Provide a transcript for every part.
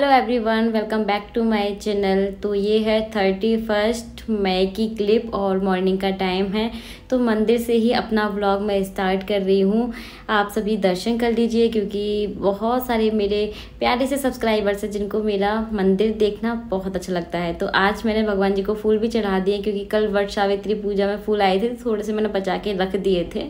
Hello everyone welcome back to my channel तो ये है थर्टी फ़र्स्ट मई की क्लिप और मॉर्निंग का टाइम है। तो मंदिर से ही अपना व्लॉग मैं स्टार्ट कर रही हूँ। आप सभी दर्शन कर लीजिए क्योंकि बहुत सारे मेरे प्यारे से सब्सक्राइबर्स हैं जिनको मेरा मंदिर देखना बहुत अच्छा लगता है। तो आज मैंने भगवान जी को फूल भी चढ़ा दिए क्योंकि कल वट सावित्री पूजा में फूल आए थे थोड़े से मैंने बचा के रख दिए थे।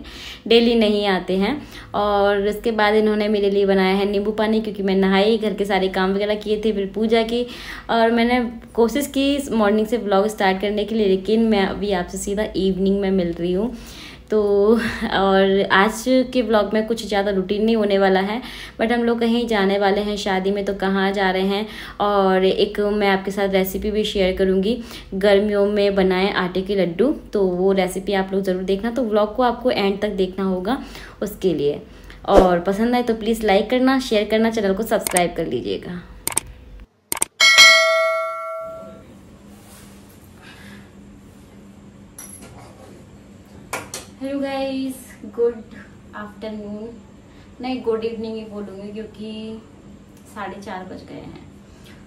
डेली नहीं आते हैं। और इसके बाद इन्होंने मेरे लिए बनाया है नींबू पानी क्योंकि मैं नहाई घर के सारे काम वगैरह किए थे, फिर पूजा की। और मैंने कोशिश की मॉर्निंग से ब्लॉग स्टार्ट करने के लिए, लेकिन मैं अभी आपसे सीधा इवनिंग में मिल रही हूँ। तो और आज के ब्लॉग में कुछ ज़्यादा रूटीन नहीं होने वाला है बट हम लोग कहीं जाने वाले हैं, शादी में तो कहाँ जा रहे हैं, और एक मैं आपके साथ रेसिपी भी शेयर करूँगी। गर्मियों में बनाए आटे के लड्डू तो वो रेसिपी आप लोग ज़रूर देखना तो ब्लॉग को आपको एंड तक देखना होगा उसके लिए। और पसंद आए तो प्लीज़ लाइक करना शेयर करना, चैनल को सब्सक्राइब कर लीजिएगा। गाइस गुड आफ्टरनून नहीं गुड इवनिंग ही बोलूँगी क्योंकि साढ़े चार बज गए हैं।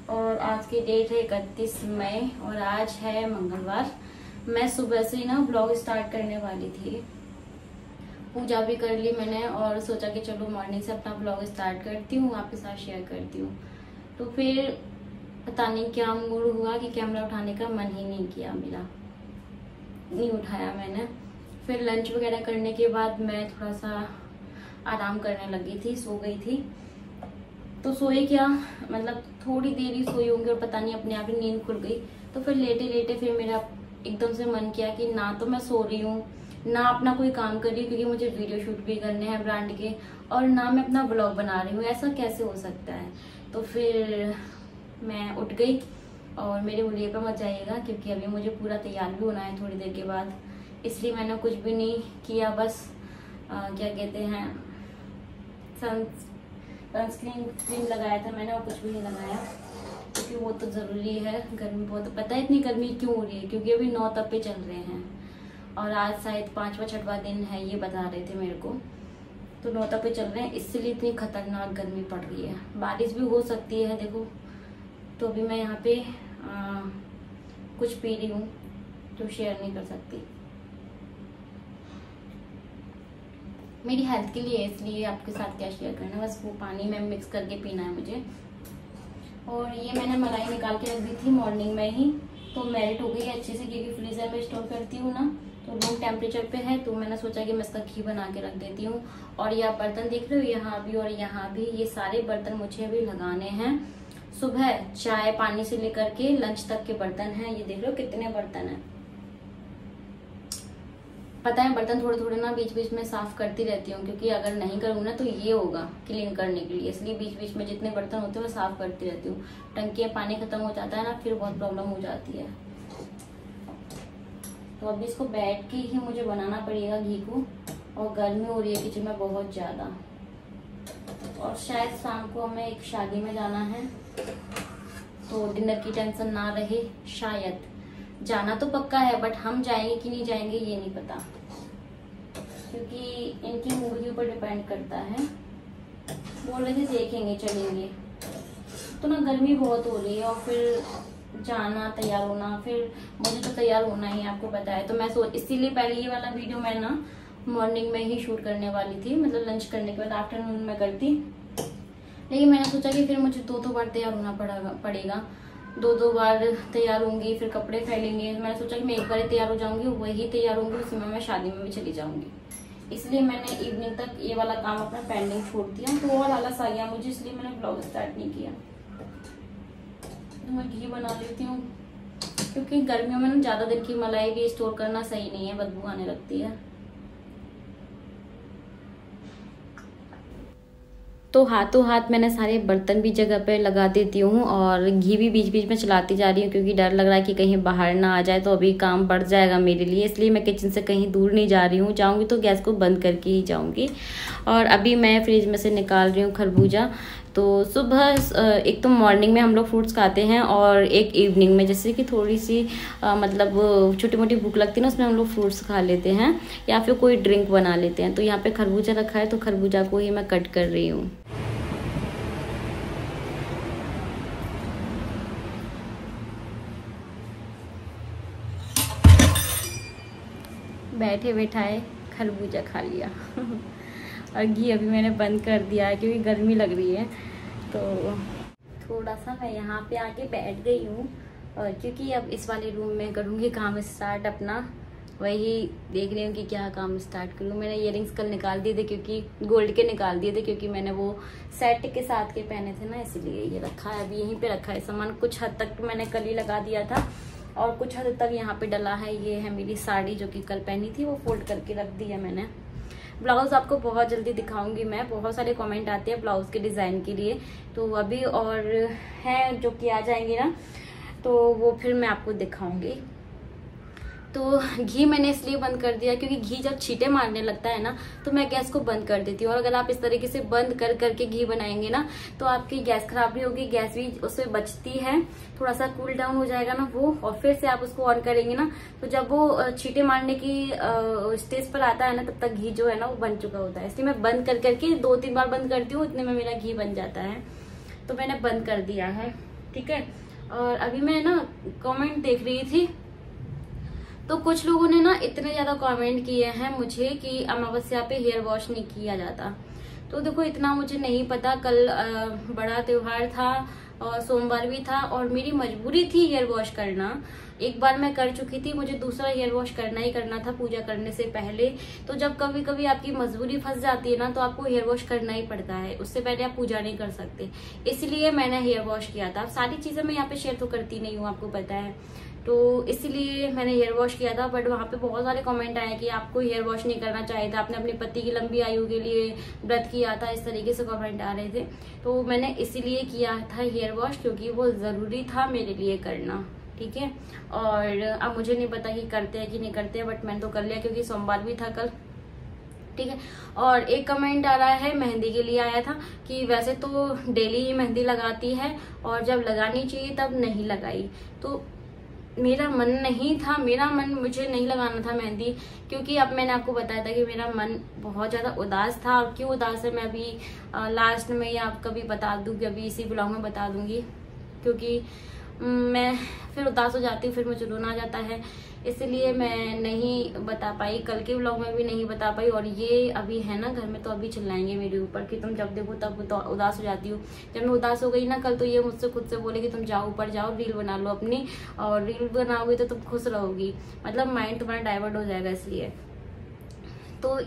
और आज की डेट है इकतीस मई और आज है मंगलवार। मैं सुबह से ही ना ब्लॉग स्टार्ट करने वाली थी। पूजा भी कर ली मैंने और सोचा कि चलो मॉर्निंग से अपना ब्लॉग स्टार्ट करती हूँ, आपके साथ शेयर करती हूँ। तो फिर पता नहीं क्या मूड हुआ कि कैमरा उठाने का मन ही नहीं किया मेरा। नहीं उठाया मैंने। फिर लंच वगैरह करने के बाद मैं थोड़ा सा आराम करने लगी थी, सो गई थी। तो सोए क्या? मतलब थोड़ी देर ही सोई होंगी और पता नहीं, अपने आप ही नींद खुल गई। तो फिर लेटे लेटे फिर मेरा एकदम से मन किया कि ना तो मैं सो रही हूँ, ना अपना कोई काम कर रही हूँ, क्योंकि मुझे वीडियो शूट भी करने हैं ब्रांड के, और ना मैं अपना ब्लॉग बना रही हूँ। ऐसा कैसे हो सकता है? तो फिर मैं उठ गई और मेरे उलिये पर मत जाइएगा क्योंकि अभी मुझे पूरा तैयार भी होना है थोड़ी देर के बाद। इसलिए मैंने कुछ भी नहीं किया बस आ, क्या कहते हैं सन सनस्क्रीन क्रीम लगाया था मैंने और कुछ भी नहीं लगाया। क्योंकि वो तो ज़रूरी है गर्मी बहुत पता है इतनी गर्मी क्यों हो रही है? क्योंकि अभी नौ तपे चल रहे हैं। और आज शायद पाँचवा छठवा दिन है ये बता रहे थे मेरे को। तो नौ तपे चल रहे हैं इसलिए इतनी खतरनाक गर्मी पड़ रही है। बारिश भी हो सकती है देखो। तो अभी मैं यहाँ पे आ, कुछ पी रही हूँ जो शेयर नहीं कर सकती। मेरी हेल्थ के लिए इसलिए आपके साथ क्या शेयर करना बस वो पानी में मिक्स करके पीना है मुझे। और ये मैंने मलाई निकाल के रख दी थी मॉर्निंग में ही। तो मेरिट हो गई अच्छे से क्योंकि फ्रीजर में स्टोर करती हूँ ना। तो रूम टेम्परेचर पे है तो मैंने सोचा कि मैं इसका घी बना के रख देती हूँ। और यह बर्तन देख रहे हो? यहाँ भी और यहाँ भी। ये सारे बर्तन मुझे अभी लगाने हैं। सुबह चाय पानी से लेकर के लंच तक के बर्तन हैं। ये देख रहे हो कितने बर्तन हैं। पता है, बर्तन थोड़े थोड़े ना बीच बीच में साफ़ करती रहती हूँ, क्योंकि अगर नहीं करूँ ना तो ये होगा क्लीन करने के लिए। इसलिए बीच बीच में जितने बर्तन होते हैं, वो साफ़ करती रहती हूँ। टंकी में पानी खत्म हो जाता है ना, फिर बहुत प्रॉब्लम हो जाती है। तो अभी इसको बैठ के ही मुझे बनाना पड़ेगा घी को, और गर्मी हो रही है किचन में बहुत ज़्यादा। और शायद शाम को हमें एक शादी में जाना है तो डिनर की टेंशन ना रहे, शायद। जाना तो पक्का है बट हम जाएँगे कि नहीं जाएँगे ये नहीं पता। क्योंकि इनकी मूड के ऊपर डिपेंड करता है। बोल रहे थे देखेंगे, चलेंगे। तो ना गर्मी बहुत हो रही है और फिर जाना, तैयार होना, फिर मुझे तो तैयार होना ही आपको पता है। तो मैं सोच इसीलिए पहले ये वाला वीडियो मैं ना मॉर्निंग में ही शूट करने वाली थी। मतलब लंच करने के बाद आफ्टरनून में करती। लेकिन मैंने सोचा कि फिर मुझे दो दो बार तैयार होना पड़ेगा। दो दो बार तैयार होंगी, फिर कपड़े फैलेंगे। मैंने सोचा कि मैं एक बार ही तैयार हो जाऊँगी वही तैयार होंगी, उसी में मैं शादी में भी चली जाऊँगी। इसलिए मैंने इवनिंग तक ये वाला काम अपना पेंडिंग छोड़ दिया। तो और आलस आ गया मुझे, इसलिए मैंने ब्लॉग स्टार्ट नहीं किया। तो मैं घी बना लेती हूँ, क्योंकि गर्मियों में ना ज़्यादा दिन की मलाई भी स्टोर करना सही नहीं है, बदबू आने लगती है। तो हाथों हाथ मैंने सारे बर्तन भी जगह पर लगा देती हूँ और घी भी बीच बीच में चलाती जा रही हूँ क्योंकि डर लग रहा है कि कहीं बाहर ना आ जाए तो अभी काम बढ़ जाएगा मेरे लिए इसलिए मैं किचन से कहीं दूर नहीं जा रही हूँ। जाऊँगी तो गैस को बंद करके ही जाऊँगी। और अभी मैं फ्रिज में से निकाल रही हूँ खरबूजा। तो सुबह एक तो मॉर्निंग में हम लोग फ्रूट्स खाते हैं और एक इवनिंग में जैसे कि थोड़ी सी आ, मतलब छोटी मोटी भूख लगती है ना उसमें हम लोग फ्रूट्स खा लेते हैं या फिर कोई ड्रिंक बना लेते हैं। तो यहाँ पे खरबूजा रखा है तो खरबूजा को ही मैं कट कर रही हूँ। बैठे बैठाए खरबूजा खा लिया। और घी अभी मैंने बंद कर दिया है क्योंकि गर्मी लग रही है। तो थोड़ा सा मैं यहाँ पे आके बैठ गई हूँ। और क्योंकि अब इस वाले रूम में करूँगी काम स्टार्ट अपना, वही देख रही हूँ कि क्या काम स्टार्ट करूँ। मैंने इयर कल निकाल दिए थे क्योंकि गोल्ड के निकाल दिए थे क्योंकि मैंने वो सेट के साथ के पहने थे ना, इसीलिए ये रखा है, अभी यहीं पे रखा है। सामान कुछ हद तक मैंने कल ही लगा दिया था। और कुछ हद तक यहाँ पे डला है ये है मेरी साड़ी जो कि कल पहनी थी, वो फोल्ड करके रख दी है मैंने। ब्लाउज़ आपको बहुत जल्दी दिखाऊँगी मैं, बहुत सारे कमेंट आते हैं ब्लाउज़ के डिज़ाइन के लिए। तो अभी और हैं जो कि आ जाएँगे ना तो वो फिर मैं आपको दिखाऊँगी। तो घी मैंने इसलिए बंद कर दिया क्योंकि घी जब छीटे मारने लगता है ना तो मैं गैस को बंद कर देती हूँ। और अगर आप इस तरीके से बंद कर, करके घी बनाएँगे ना तो आपकी गैस खराब नहीं होगी, गैस भी उससे बचती है। थोड़ा सा कूल डाउन हो जाएगा ना वो, और फिर से आप उसको ऑन करेंगे ना तो जब वो छीटे मारने की स्टेज पर आता है ना, तब तक घी जो है ना, वो बन चुका होता है। इसलिए मैं बंद कर, करके दो तीन बार बंद करती हूँ, इतने में मेरा घी बन जाता है। तो मैंने बंद कर दिया है, ठीक है? और अभी मैं ना कमेंट देख रही थी तो कुछ लोगों ने ना इतने ज़्यादा कमेंट किए हैं मुझे कि अमावस्या पे हेयर वॉश नहीं किया जाता। तो देखो, इतना मुझे नहीं पता। कल बड़ा त्योहार था और सोमवार भी था और मेरी मजबूरी थी हेयर वॉश करना। एक बार मैं कर चुकी थी, मुझे दूसरा हेयर वॉश करना ही करना था पूजा करने से पहले। तो जब कभी कभी आपकी मजबूरी फंस जाती है ना तो आपको हेयर वॉश करना ही पड़ता है। उससे पहले आप पूजा नहीं कर सकते। इसलिए मैंने हेयर वॉश किया था। सारी चीज़ें मैं यहाँ पे शेयर तो करती नहीं हूँ, आपको पता है। तो इसीलिए मैंने हेयर वॉश किया था बट वहाँ पे बहुत सारे कमेंट आए कि आपको हेयर वॉश नहीं करना चाहिए था। आपने अपने पति की लंबी आयु के लिए व्रत किया था, इस तरीके से कमेंट आ रहे थे। तो मैंने इसीलिए किया था हेयर वॉश क्योंकि वो ज़रूरी था मेरे लिए करना, ठीक है? और अब मुझे नहीं पता कि करते हैं कि नहीं करते हैं बट मैंने तो कर लिया क्योंकि सोमवार भी था कल, ठीक है? और एक कमेंट आ रहा है, मेहंदी के लिए आया था कि वैसे तो डेली ही मेहंदी लगाती है, और जब लगानी चाहिए तब नहीं लगाई। तो मेरा मन नहीं था, मेरा मन मुझे नहीं लगाना था मेहंदी, क्योंकि अब मैंने आपको बताया था कि मेरा मन बहुत ज़्यादा उदास था। और क्यों उदास है, मैं अभी लास्ट में या कभी बता दूँगी, अभी इसी ब्लॉग में बता दूँगी। क्योंकि मैं फिर उदास हो जाती हूँ, फिर मुझे रोना आ जाता है। इसलिए मैं नहीं बता पाई, कल के व्लॉग में भी नहीं बता पाई और ये अभी है ना घर में तो अभी चिल्लाएँगे मेरे ऊपर कि तुम जब देखो तब तो उदास हो जाती हो। जब मैं उदास हो गई ना कल तो ये मुझसे खुद से बोले कि तुम जाओ, ऊपर जाओ रील बना लो अपनी और रील बनाओगी तो तुम खुश रहोगी। मतलब माइंड तुम्हारा डाइवर्ट हो जाएगा इसलिए। तो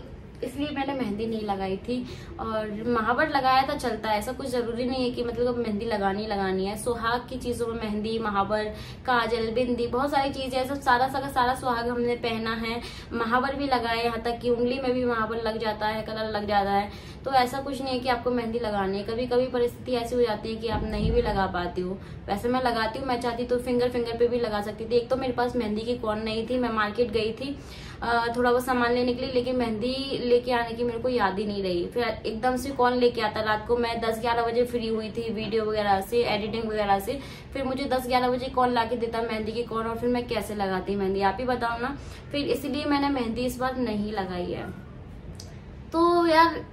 इसलिए मैंने मेहंदी नहीं लगाई थी। और महावर लगाया था चलता है, ऐसा कुछ ज़रूरी नहीं है कि मतलब मेहंदी लगानी लगानी है। सुहाग की चीज़ों में मेहंदी, महावर, काजल, बिंदी, बहुत सारी चीज़ें सब सारा सारा सारा सुहाग हमने पहना है। महावर भी लगाए, यहाँ तक कि उंगली में भी महावर लग जाता है, कलर लग जाता है। तो ऐसा कुछ नहीं है कि आपको मेहंदी लगानी है। कभी कभी परिस्थिति ऐसी हो जाती है कि आप नहीं भी लगा पाती हो। वैसे मैं लगाती हूँ, मैं चाहती तो फिंगर फिंगर पे भी लगा सकती थी। एक तो मेरे पास मेहंदी की कौन नहीं थी, मैं मार्केट गई थी। थोड़ा बहुत सामान लेने के लिए, लेकिन मेहंदी लेके आने की मेरे को याद ही नहीं रही। फिर एकदम से कौन लेके आता? रात को मैं दस ग्यारह बजे फ्री हुई थी वीडियो वगैरह से, एडिटिंग वगैरह से। फिर मुझे दस ग्यारह बजे कौन ला देता मेहंदी की कौन, और फिर मैं कैसे लगाती मेहंदी? आप ही बताओ ना। फिर इसलिए मैंने मेहंदी इस बार नहीं लगाई है। तो यार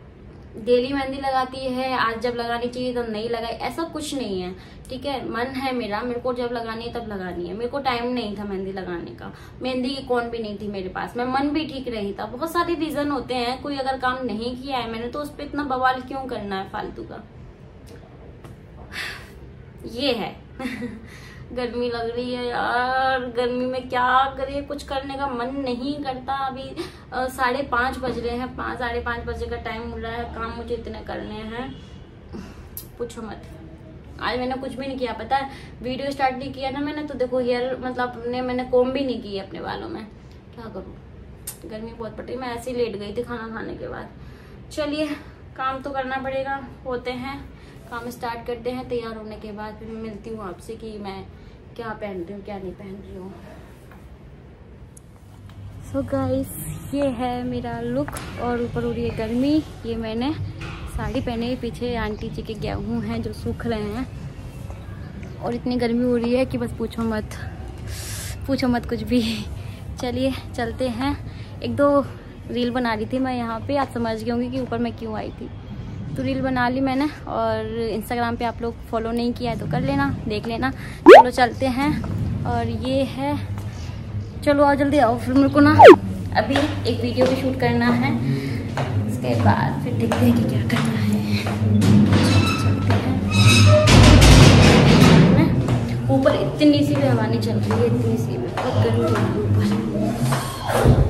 डेली मेहंदी लगाती है, आज जब लगानी चाहिए तब नहीं लगाई, ऐसा कुछ नहीं है, ठीक है? मन है मेरा, मेरे को जब लगानी है तब लगानी है। मेरे को टाइम नहीं था मेहंदी लगाने का। मेहंदी की कौन भी नहीं थी मेरे पास। मैं मन भी ठीक नहीं था। बहुत सारे रीजन होते हैं, कोई अगर काम नहीं किया है मैंने तो उस पर इतना बवाल क्यों करना है फालतू का? ये है। गर्मी लग रही है यार, गर्मी में क्या करे कुछ करने का मन नहीं करता अभी। साढ़े पाँच बज रहे हैं पाँच साढ़े पाँच बजे का टाइम मिल रहा है, काम मुझे इतने करने हैं। पूछो मत। आज मैंने कुछ भी नहीं किया, पता है? वीडियो स्टार्ट नहीं किया ना मैंने तो देखो हेयर मतलब अपने, मैंने कोम भी नहीं की अपने बालों में। क्या करूँ? गर्मी बहुत पड़ रही मैं ऐसे ही लेट गई थी खाना खाने के बाद। चलिए, काम तो करना पड़ेगा, होते हैं। काम स्टार्ट करते हैं, तैयार होने के बाद फिर मैं मिलती हूँ आपसे कि मैं क्या पहन रही हूँ, क्या नहीं पहन रही हूँ। सो so गाइस ये है मेरा लुक और ऊपर हो रही है गर्मी। ये मैंने साड़ी पहने, पीछे आंटी जी के गेहूँ हैं जो सूख रहे हैं। और इतनी गर्मी हो रही है कि बस पूछो मत पूछो मत कुछ भी। चलिए, चलते हैं। एक दो रील बना रही थी मैं यहाँ पे, आप समझ गए होंगे कि ऊपर मैं क्यों आई थी। तो रील बना ली मैंने और इंस्टाग्राम पे आप लोग फॉलो नहीं किया है तो कर लेना, देख लेना। चलो चलते हैं और ये है, चलो आओ जल्दी आओ, फिर मेरे को ना अभी एक वीडियो भी शूट करना है। उसके बाद फिर देखते हैं कि क्या करना है। ऊपर इतनी सी भी हवा नहीं चल रही है, इतनी सी बहुत गर्मी है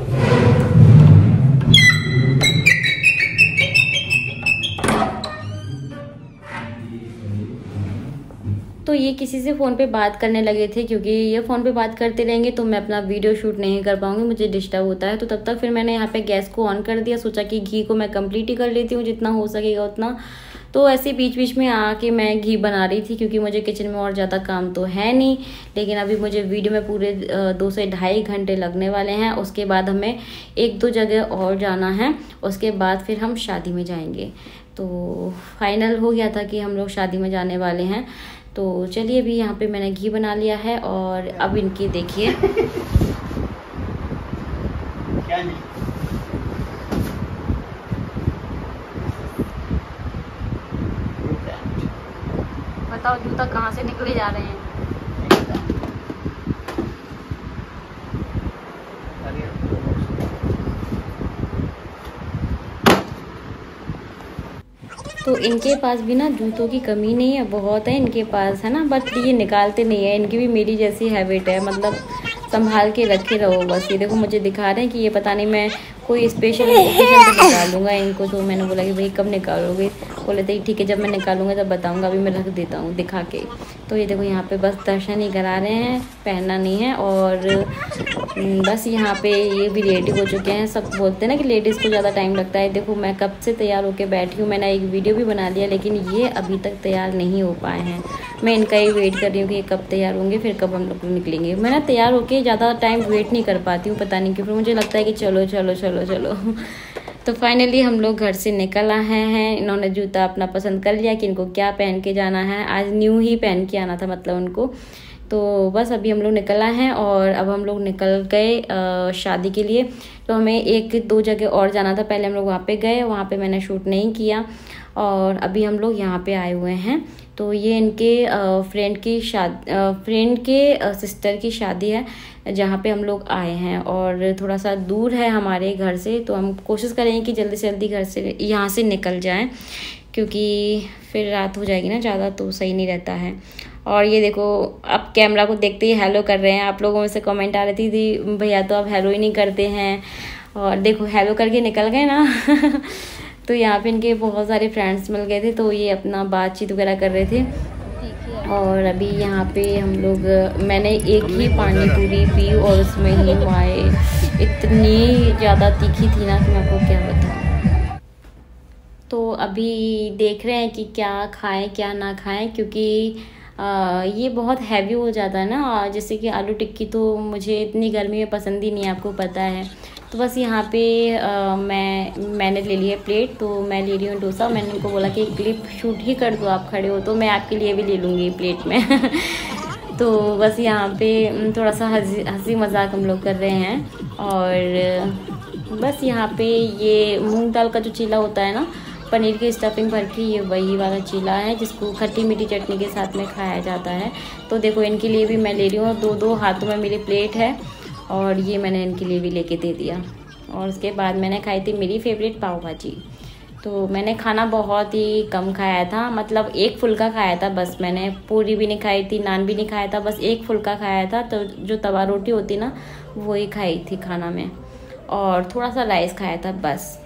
तो ये किसी से फ़ोन पे बात करने लगे थे, क्योंकि ये फ़ोन पे बात करते रहेंगे तो मैं अपना वीडियो शूट नहीं कर पाऊँगी, मुझे डिस्टर्ब होता है। तो तब तक फिर मैंने यहाँ पे गैस को ऑन कर दिया, सोचा कि घी को मैं कंप्लीट ही कर लेती हूँ, जितना हो सकेगा उतना। तो ऐसे बीच बीच में आके मैं घी बना रही थी, क्योंकि मुझे किचन में और ज़्यादा काम तो है नहीं। लेकिन अभी मुझे वीडियो में पूरे दो से ढाई घंटे लगने वाले हैं। उसके बाद हमें एक दो जगह और जाना है। उसके बाद फिर हम शादी में जाएँगे। तो फाइनल हो गया था कि हम लोग शादी में जाने वाले हैं। तो चलिए अभी यहाँ पे मैंने घी बना लिया है और अब इनकी देखिए। बताओ जूता कहाँ से निकले जा रहे हैं? तो इनके पास भी ना जूतों की कमी नहीं है, बहुत है इनके पास, है ना? बट ये निकालते नहीं है, इनकी भी मेरी जैसी हैबिट है मतलब संभाल के रखे रहो, बस। ये देखो, मुझे दिखा रहे हैं कि ये पता नहीं मैं कोई स्पेशल पे निकालूँगा इनको तो मैंने बोला कि भाई कब निकालोगे? बोले थे ठीक है जब मैं निकालूँगा तब बताऊँगा अभी मैं रख देता हूँ दिखा के। तो ये देखो यहाँ पे बस दर्शन ही करा रहे हैं पहनना नहीं है और हम्म, बस यहाँ पे ये भी रेडी हो चुके हैं सब बोलते हैं ना कि लेडीज़ को ज़्यादा टाइम लगता है। देखो मैं कब से तैयार होकर बैठी हूँ मैंने एक वीडियो भी बना लिया लेकिन ये अभी तक तैयार नहीं हो पाए हैं। मैं इनका ही वेट कर रही हूँ कि ये कब तैयार होंगे फिर कब हम लोग निकलेंगे। मैं ना तैयार होकर ज़्यादा टाइम वेट नहीं कर पाती हूँ पता नहीं क्यों फिर मुझे लगता है कि चलो चलो चलो चलो चलो। तो फाइनली हम लोग घर से निकल आए हैं। इन्होंने जूता अपना पसंद कर लिया कि इनको क्या पहन के जाना है। आज न्यू ही पहन के आना था मतलब उनको। तो बस अभी हम लोग निकल आए हैं और अब हम लोग निकल गए शादी के लिए। तो हमें एक दो जगह और जाना था। पहले हम लोग वहाँ पे गए, वहाँ पे मैंने शूट नहीं किया। और अभी हम लोग यहाँ पे आए हुए हैं। तो ये इनके फ्रेंड की शादी फ्रेंड के सिस्टर की शादी है, जहाँ पे हम लोग आए हैं और थोड़ा सा दूर है हमारे घर से तो हम कोशिश करेंगे कि जल्दी से जल्दी घर से यहाँ से निकल जाएँ, क्योंकि फिर रात हो जाएगी ना ज़्यादा तो सही नहीं रहता है। और ये देखो, अब कैमरा को देखते ही हेलो कर रहे हैं, आप लोगों में से कमेंट आ रही थी, भैया तो आप हेलो ही नहीं करते हैं। और देखो हेलो करके निकल गए ना। तो यहाँ पे इनके बहुत सारे फ्रेंड्स मिल गए थे तो ये अपना बातचीत वगैरह कर रहे थे। और अभी यहाँ पे हम लोग मैंने एक ही पानी पूरी पी और उसमें ही माए। इतनी ज़्यादा तीखी थी ना कि मैं आपको क्या बताऊँ। तो अभी देख रहे हैं कि क्या खाएँ क्या ना खाएँ क्योंकि आ, ये बहुत हैवी हो जाता है ना। जैसे कि आलू टिक्की तो मुझे इतनी गर्मी में पसंद ही नहीं है आपको पता है। तो बस यहाँ पे आ, मैं मैंने ले लिया प्लेट तो मैं ले रही हूँ डोसा। मैंने उनको बोला कि क्लिप शूट ही कर दो आप खड़े हो तो मैं आपके लिए भी ले लूँगी प्लेट में। तो बस यहाँ पे थोड़ा सा हँसी हँसी मज़ाक हम लोग कर रहे हैं। और बस यहाँ पे ये मूंग दाल का जो चीला होता है ना पनीर की स्टफिंग भर के ये वही वाला चीला है जिसको खट्टी मीठी चटनी के साथ में खाया जाता है। तो देखो इनके लिए भी मैं ले रही हूँ दो दो हाथों में मेरी प्लेट है। और ये मैंने इनके लिए भी लेके दे दिया। और उसके बाद मैंने खाई थी मेरी फेवरेट पाव भाजी। तो मैंने खाना बहुत ही कम खाया था मतलब एक फुल्का खाया था बस। मैंने पूरी भी नहीं खाई थी, नान भी नहीं खाया था, बस एक फुल्का खाया था। तो जो तवा रोटी होती ना, वही खाई थी खाना में। और थोड़ा सा राइस खाया था बस।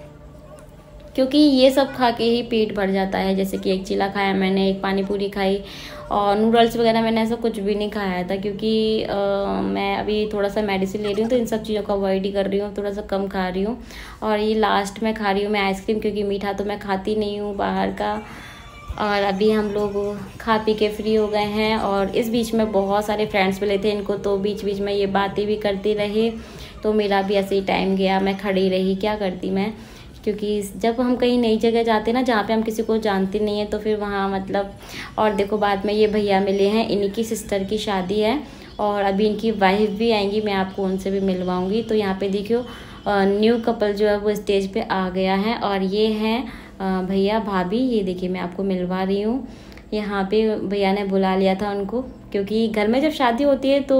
क्योंकि ये सब खा के ही पेट भर जाता है। जैसे कि एक चिला खाया मैंने, एक पानी पूरी खाई। और नूडल्स वगैरह मैंने ऐसा कुछ भी नहीं खाया था क्योंकि आ, मैं अभी थोड़ा सा मेडिसिन ले रही हूँ तो इन सब चीज़ों को अवॉइड ही कर रही हूँ थोड़ा सा कम खा रही हूँ। और ये लास्ट में खा रही हूँ मैं आइसक्रीम क्योंकि मीठा तो मैं खाती नहीं हूँ बाहर का। और अभी हम लोग खा पी के फ्री हो गए हैं और इस बीच में बहुत सारे फ्रेंड्स मिले थे इनको तो बीच बीच में ये बातें भी करती रही। तो मेरा भी ऐसे ही टाइम गया मैं खड़ी रही क्या करती मैं? क्योंकि जब हम कहीं नई जगह जाते हैं ना, जहाँ पे हम किसी को जानते नहीं हैं तो फिर वहाँ मतलब और देखो बाद में ये भैया मिले हैं इन्हीं की सिस्टर की शादी है, और अभी इनकी वाइफ भी आएँगी, मैं आपको उनसे भी मिलवाऊँगी। तो यहाँ पे देखियो न्यू कपल जो है वो स्टेज पे आ गया है, और ये हैं भैया भाभी, ये देखिए मैं आपको मिलवा रही हूँ। यहाँ पे भैया ने बुला लिया था उनको, क्योंकि घर में जब शादी होती है तो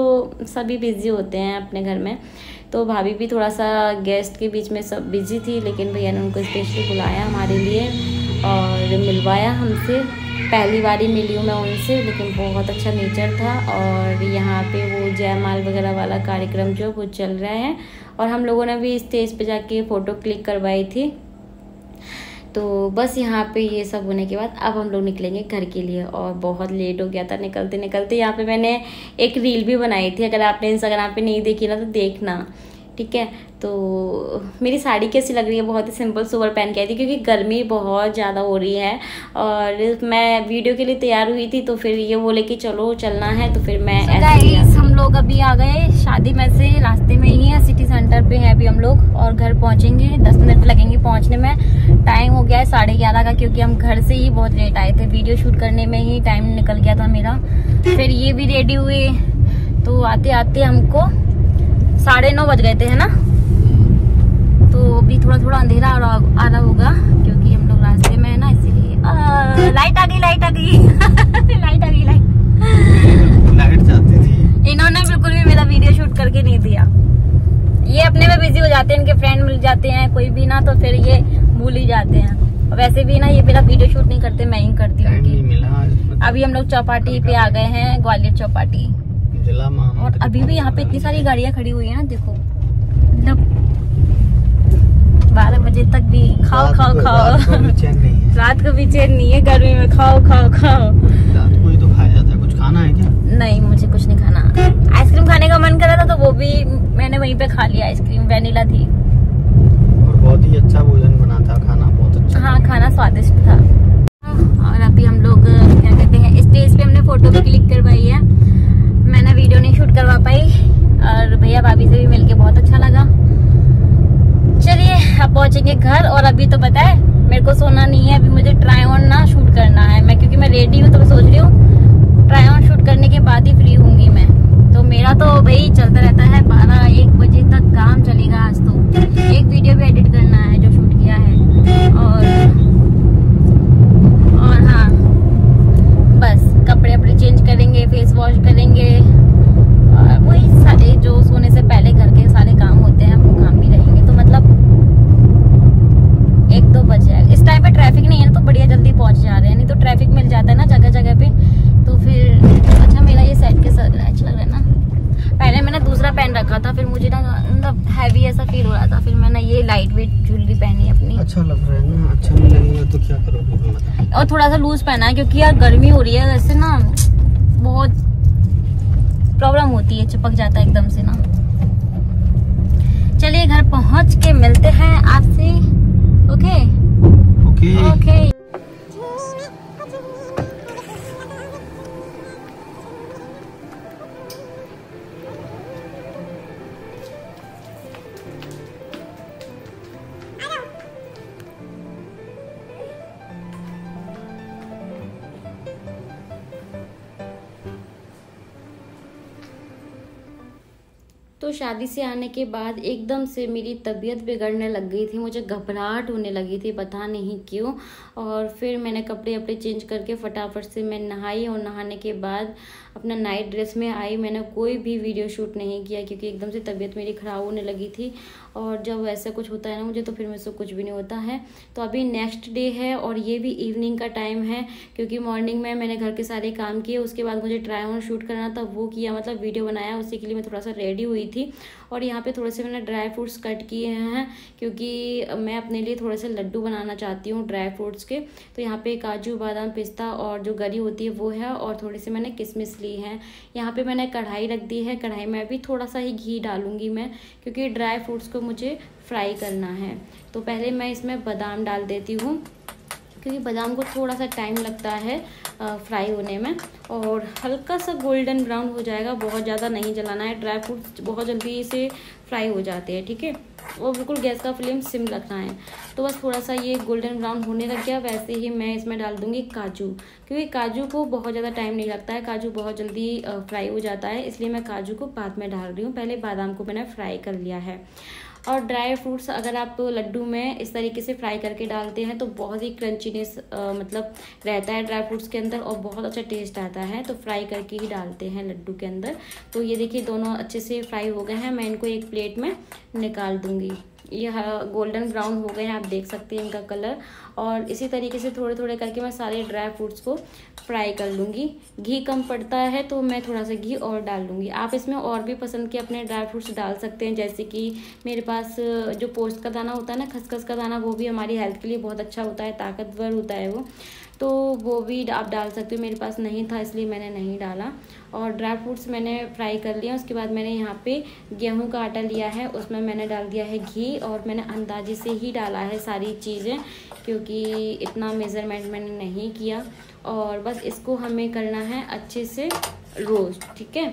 सभी बिज़ी होते हैं अपने घर में। तो भाभी भी थोड़ा सा गेस्ट के बीच में सब बिज़ी थी, लेकिन भैया ने उनको स्पेशली बुलाया हमारे लिए और मिलवाया हमसे। पहली बार ही मिली हूँ मैं उनसे, लेकिन बहुत अच्छा नेचर था और यहाँ पे वो जयमाल वगैरह वाला कार्यक्रम जो वो चल रहा है। और हम लोगों ने भी स्टेज पे जाके फ़ोटो क्लिक करवाई थी। तो बस यहाँ पे ये सब होने के बाद अब हम लोग निकलेंगे घर के लिए और बहुत लेट हो गया था निकलते निकलते यहाँ पे मैंने एक रील भी बनाई थी अगर आपने इंस्टाग्राम पे नहीं देखी ना तो देखना ठीक है? तो मेरी साड़ी कैसी लग रही है? बहुत ही सिंपल सोवर पहन के आई थी क्योंकि गर्मी बहुत ज़्यादा हो रही है और मैं वीडियो के लिए तैयार हुई थी तो फिर ये बोले कि चलो चलना है तो फिर मैं so हम लोग अभी आ गए शादी में से रास्ते में ही है सिटी सेंटर पे है अभी हम लोग और घर पहुँचेंगे मिनट लगेंगे पहुँचने में। टाइम हो गया है साढ़े ग्यारह का क्योंकि हम घर से ही बहुत लेट आए थे। वीडियो शूट करने में ही टाइम निकल गया था मेरा। फिर ये भी रेडी हुए। तो आते आते हमको साढ़े नौ बज गए थे है ना? तो अभी थोड़ा थोड़ा अंधेरा आ रहा होगा क्योंकि हम लोग रास्ते में है ना इसीलिए। लाइट आ गई लाइट आ गई। लाइट आ गई लाइट लाइट जाती थी। इन्होंने बिल्कुल भी मेरा वीडियो शूट करके नहीं दिया। ये अपने में बिज़ी हो जाते हैं इनके फ्रेंड मिल जाते हैं कोई भी ना तो फिर ये भूल ही जाते हैं। वैसे भी ना ये मेरा वीडियो शूट नहीं करते मैं ही करती हूँ अभी हम लोग चौपाटी पे आ गए हैं ग्वालियर चौपाटी। और अभी भी यहाँ पे इतनी सारी गाड़ियाँ खड़ी हुई है ना देखो। मतलब बारह बजे तक भी खाओ खाओ खाओ। रात को भी चैन नहीं है गर्मी में खाओ खाओ खाओ। रात को ही तो खाया जाता है। कुछ खाना है क्या? नहीं मुझे आइसक्रीम खाने का मन कर रहा था तो वो भी मैंने वहीं पे खा लिया आइसक्रीम वेनिला थी। और बहुत ही अच्छा भोजन बना था खाना बहुत अच्छा। हाँ खाना स्वादिष्ट था। और अभी हम लोग क्या कहते हैं स्टेज पे हमने फ़ोटो भी क्लिक करवाई है। मैंने वीडियो नहीं शूट करवा पाई और भैया भाभी से भी मिलके बहुत अच्छा लगा। चलिए अब पहुँचेंगे घर और अभी तो पता है मेरे को सोना नहीं है अभी मुझे ट्राई ऑन ना शूट करना है। मैं क्योंकि मैं रेडी हूँ तो मैं सोच रही हूँ ट्राई ऑन शूट करने के बाद ही फ्री होंगी मैं। मेरा तो भाई चलता रहता है बारह एक बजे तक काम चलेगा आज तो एक वीडियो भी एडिट करना है जो शूट किया है और और हाँ बस कपड़े अपड़े चेंज करेंगे फेस वॉश करेंगे और वही सारे जो सोने से पहले घर के सारे काम होते हैं वो काम भी रहेंगे तो मतलब एक दो बज जाएगा इस टाइम पे ट्रैफ़िक नहीं है तो बढ़िया जल्दी पहुँच जा रहे हैं नहीं तो ट्रैफ़िक मिल जाता है ना जगह जगह पे तो फिर अच्छा मेरा ये सेट के साथ अच्छा लग रहा है ना पहले मैंने दूसरा पहन रखा था फिर मुझे ना मतलब हैवी ऐसा फील हो रहा था फिर मैंने ये लाइट वेट ज्वेलरी पहनी अपनी अच्छा लग रहा है ना अच्छा नहीं लगेगा तो क्या करोगे और थोड़ा सा लूज पहना है क्योंकि यार गर्मी हो रही है वैसे ना बहुत प्रॉब्लम होती है चिपक जाता है एकदम से ना। चलिए घर पहुँच के मिलते हैं आपसे ओके ओके ओके शादी से आने के बाद एकदम से मेरी तबीयत बिगड़ने लग गई थी, मुझे घबराहट होने लगी थी, पता नहीं क्यों। और फिर मैंने कपड़े अपड़े चेंज करके फटाफट से मैं नहाई और नहाने के बाद अपना नाइट ड्रेस में आई, मैंने कोई भी वीडियो शूट नहीं किया क्योंकि एकदम से तबीयत मेरी ख़राब होने लगी थी। और जब ऐसा कुछ होता है ना मुझे तो फिर मेरे से कुछ भी नहीं होता है। तो अभी नेक्स्ट डे है और ये भी इवनिंग का टाइम है, क्योंकि मॉर्निंग में मैंने घर के सारे काम किए, उसके बाद मुझे ट्राई ऑन शूट करना था, वो किया मतलब वीडियो बनाया, उसी के लिए मैं थोड़ा सा रेडी हुई थी। और यहाँ पर थोड़े से मैंने ड्राई फ्रूट्स कट किए हैं, क्योंकि मैं अपने लिए थोड़े से लड्डू बनाना चाहती हूँ ड्राई फ्रूट्स के। तो यहाँ पे काजू, बादाम, पिस्ता और जो गरी होती है, वो है। और थोड़ी सी मैंने किशमिश ली है। यहाँ पे मैंने कढ़ाई रख दी है। कढ़ाई में अभी थोड़ा सा ही घी डालूँगी मैं, क्योंकि ड्राई फ्रूट्स को मुझे फ्राई करना है। तो पहले मैं इसमें बादाम डाल देती हूँ। क्योंकि बादाम को थोड़ा सा टाइम लगता है फ्राई होने में और हल्का सा गोल्डन ब्राउन हो जाएगा, बहुत ज़्यादा नहीं जलाना है ड्राई फ्रूट बहुत जल्दी से फ्राई हो जाते हैं, ठीक है? और बिल्कुल गैस का फ्लेम सिम रखना है। तो बस थोड़ा सा ये गोल्डन ब्राउन होने लग गया, वैसे ही मैं इसमें डाल दूँगी काजू, क्योंकि काजू को बहुत ज़्यादा टाइम नहीं लगता है, काजू बहुत जल्दी फ्राई हो जाता है, इसलिए मैं काजू को बाद में डाल रही हूँ, पहले बादाम को मैंने फ्राई कर लिया है। और ड्राई फ्रूट्स अगर आप लड्डू में इस तरीके से फ्राई करके डालते हैं तो बहुत ही क्रंचीनेस मतलब रहता है ड्राई फ्रूट्स के अंदर और बहुत अच्छा टेस्ट आता है। तो फ्राई करके ही डालते हैं लड्डू के अंदर। तो ये देखिए दोनों अच्छे से फ्राई हो गए हैं। मैं इनको एक प्लेट में निकाल दूँगी। यह गोल्डन ब्राउन हो गए हैं, आप देख सकते हैं इनका कलर और इसी तरीके से थोड़े थोड़े करके मैं सारे ड्राई फ्रूट्स को फ्राई कर लूँगी. घी कम पड़ता है तो मैं थोड़ा सा घी और डाल लूँगी. आप इसमें और भी पसंद के अपने ड्राई फ्रूट्स डाल सकते हैं, जैसे कि मेरे पास जो पोस्ट का दाना होता है ना, खसखस का दाना, वो भी हमारी हेल्थ के लिए बहुत अच्छा होता है, ताकतवर होता है वो. तो वो भी आप डाल सकते हो, मेरे पास नहीं था, इसलिए मैंने नहीं डाला। और ड्राई फ्रूट्स मैंने फ्राई कर लिया, उसके बाद मैंने यहाँ पे गेहूँ का आटा लिया है, उसमें मैंने डाल दिया है घी और मैंने अंदाजे से ही डाला है सारी चीज़ें, क्योंकि इतना मेज़रमेंट मैंने नहीं किया। और बस इसको हमें करना है अच्छे से रोस्ट ठीक है?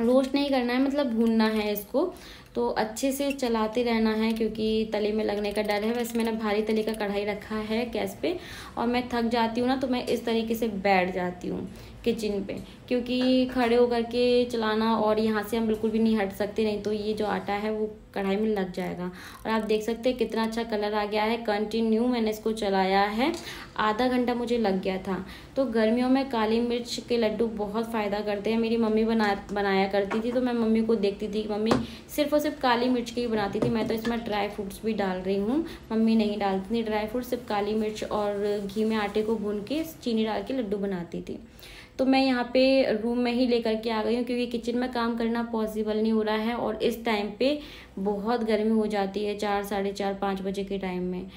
रोस्ट नहीं करना है मतलब भूनना है इसको। तो अच्छे से चलाते रहना है क्योंकि तले में लगने का डर है। वैसे मैंने भारी तले का कढ़ाई रखा है गैस पे और मैं थक जाती हूँ ना तो मैं इस तरीके से बैठ जाती हूँ किचन पे। क्योंकि खड़े होकर के चलाना और यहाँ से हम बिल्कुल भी नहीं हट सकते, नहीं तो ये जो आटा है वो कढ़ाई में लग जाएगा। और आप देख सकते हैं कितना अच्छा कलर आ गया है। कंटिन्यू मैंने इसको चलाया है। आधा घंटा मुझे लग गया था। तो गर्मियों में काली मिर्च के लड्डू बहुत फ़ायदा करते हैं। मेरी मम्मी बना, बनाया करती थी तो मैं मम्मी को देखती थी मम्मी सिर्फ़ और सिर्फ़ काली मिर्च की ही बनाती थी। मैं तो इसमें ड्राई फ्रूट्स भी डाल रही हूँ। मम्मी नहीं डालती थी ड्राई फ्रूट्स, सिर्फ़ काली मिर्च और घी में आटे को भून के चीनी डाल के लड्डू बनाती थी। तो मैं यहाँ पे रूम में ही लेकर के आ गई हूँ क्योंकि किचन में काम करना पॉसिबल नहीं हो रहा है और इस टाइम पे बहुत गर्मी हो जाती है चार साढ़े चार पाँच बजे के टाइम में।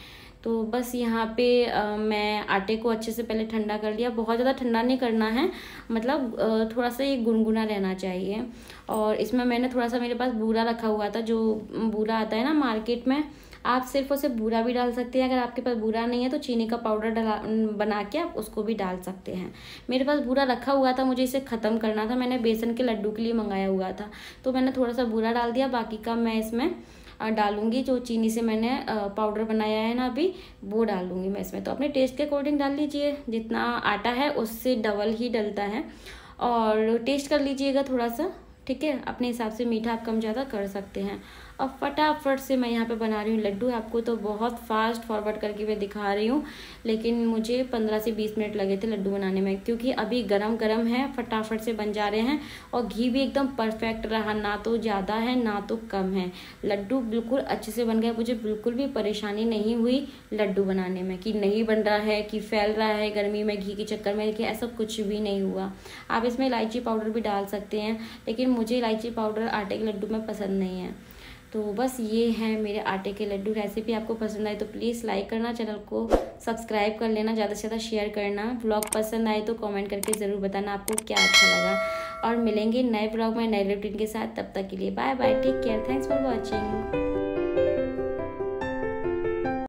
तो बस यहाँ पे आ, मैं आटे को अच्छे से पहले ठंडा कर लिया। बहुत ज़्यादा ठंडा नहीं करना है मतलब थोड़ा सा ये गुनगुना रहना चाहिए। और इसमें मैंने थोड़ा सा मेरे पास बूरा रखा हुआ था जो बूरा आता है ना मार्केट में आप सिर्फ़ उसे बूरा भी डाल सकते हैं। अगर आपके पास बूरा नहीं है तो चीनी का पाउडर डला, बना के आप उसको भी डाल सकते हैं। मेरे पास बूरा रखा हुआ था, मुझे इसे ख़त्म करना था। मैंने बेसन के लड्डू के लिए मंगाया हुआ था। तो मैंने थोड़ा सा बूरा डाल दिया। बाकी का मैं इसमें डालूँगी। जो चीनी से मैंने पाउडर बनाया है ना अभी, वो डाल दूँगी मैं इसमें। तो अपने टेस्ट के अकॉर्डिंग डाल लीजिए। जितना आटा है, उससे डबल ही डलता है। और टेस्ट कर लीजिएगा थोड़ा सा, ठीक है? अपने हिसाब से मीठा आप कम ज़्यादा कर सकते हैं। और फटाफट से मैं यहाँ पे बना रही हूँ लड्डू। आपको तो बहुत फास्ट फॉरवर्ड करके मैं दिखा रही हूँ, लेकिन मुझे पंद्रह से बीस मिनट लगे थे लड्डू बनाने में, क्योंकि अभी गरम गरम है, फटाफट से बन जा रहे हैं, और घी भी एकदम परफेक्ट रहा। ना तो ज़्यादा है, ना तो कम है। लड्डू बिल्कुल अच्छे से बन गया मुझे बिल्कुल भी परेशानी नहीं हुई लड्डू बनाने में, कि नहीं बन रहा है, कि फैल रहा है गर्मी में, घी के चक्कर में देखिए ऐसा कुछ भी नहीं हुआ। आप इसमें इलायची पाउडर भी डाल सकते हैं, लेकिन मुझे इलायची पाउडर आटे के लड्डू में पसंद नहीं है। तो बस ये है मेरे आटे के लड्डू रेसिपी आपको पसंद आए तो प्लीज़ लाइक करना चैनल को सब्सक्राइब कर लेना, ज़्यादा से ज़्यादा शेयर करना। ब्लॉग पसंद आए तो कमेंट करके ज़रूर बताना आपको क्या अच्छा लगा। और मिलेंगे नए ब्लॉग में, नए रूटीन के साथ। तब तक के लिए bye bye take care thanks for watching